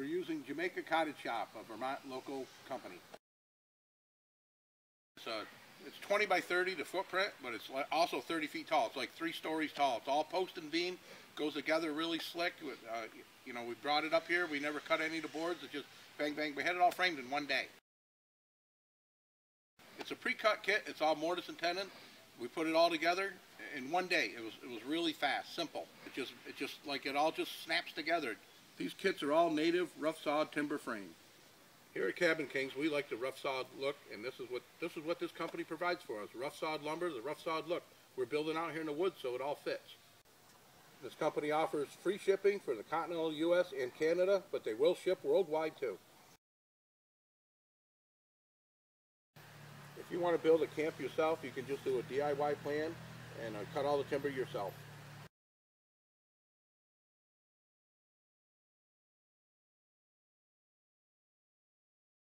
We're using Jamaica Cottage Shop, a Vermont local company. It's a, it's 20 by 30 the footprint, but it's also 30 feet tall. It's like three stories tall. It's all post and beam, goes together really slick. Uh, you know, we brought it up here. We never cut any of the boards. It just bang bang. We had it all framed in one day. It's a pre-cut kit. It's all mortise and tenon. We put it all together in one day. It was it was really fast, simple. It just it just like it all just snaps together. These kits are all native rough sawed timber frame. Here at Cabin Kings, we like the rough sawed look, and this is what this is what this company provides for us. Rough sawed lumber, the rough sawed look. We're building out here in the woods, so it all fits. This company offers free shipping for the continental U.S. and Canada, but they will ship worldwide too. If you want to build a camp yourself, you can just do a DIY plan and uh, cut all the timber yourself.